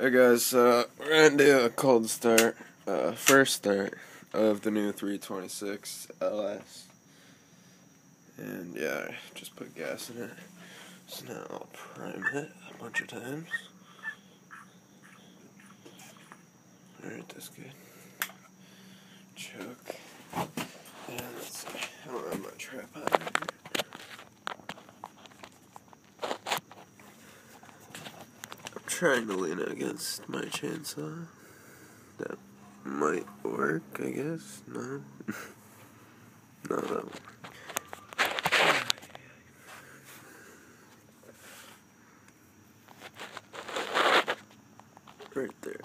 Hey guys, uh, we're gonna do a cold start, uh, first start of the new 326 LS. And yeah, just put gas in it. So now I'll prime it a bunch of times. Alright, that's good. Choke. And let's see, I don't have my tripod in trying to lean against my chainsaw. That might work, I guess. No? no, that won't. Right there.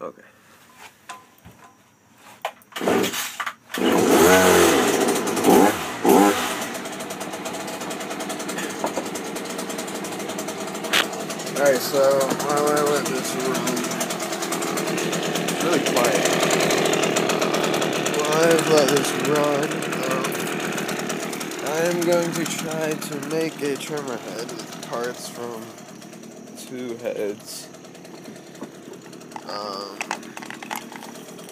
Okay. Alright, so while I let this run, really quiet. While I let this run, um, I am going to try to make a trimmer head with parts from two heads. Um,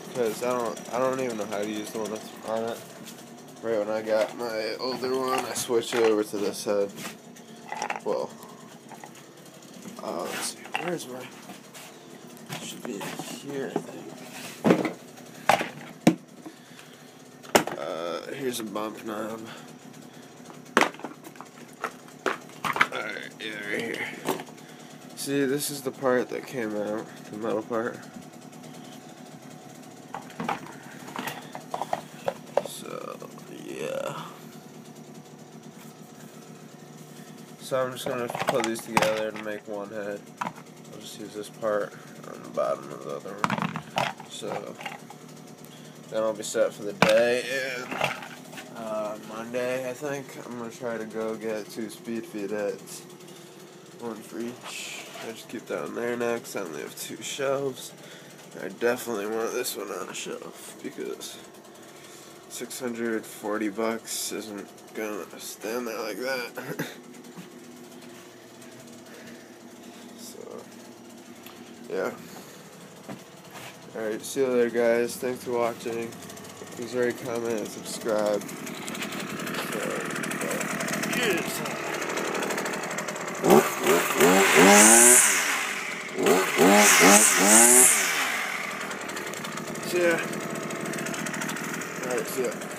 because I don't, I don't even know how to use the one that's on it. Right when I got my older one, I switched it over to this head. Well, uh, let's see, where's my. Should be here, I think. Uh, here's a bump knob. Alright, yeah, right here. See, this is the part that came out, the metal part. So, yeah. So I'm just gonna put these together to make one head. I'll just use this part on the bottom of the other one. So then I'll be set for the day. And uh, Monday, I think I'm gonna try to go get two speed feed heads, one for each. I just keep that on there next. I only have two shelves. I definitely want this one on a shelf because 640 bucks isn't gonna stand there like that. yeah. Alright, see you later, guys. Thanks for watching. Please rate, comment, and subscribe. So, yeah. Alright, see ya.